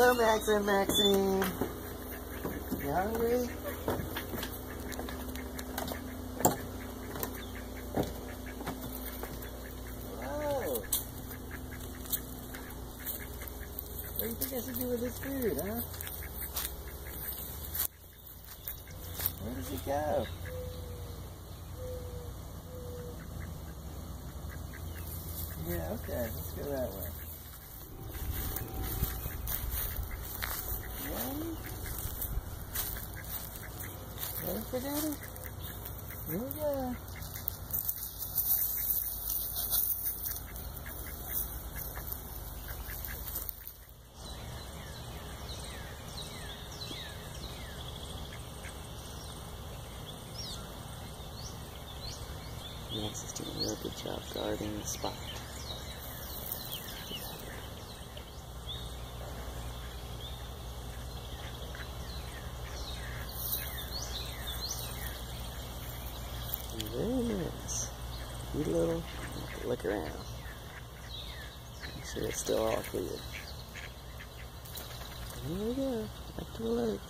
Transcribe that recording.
go, Max and Maxine. You hungry? What do you think I should do with this food, huh? Where does he go? Yeah, okay, let's go that way. Ready for daddy? Here we go. Max is doing a real good job guarding the spot. Very nice. You little, look around. Make sure it's still all clear. Here we go, back to the lake.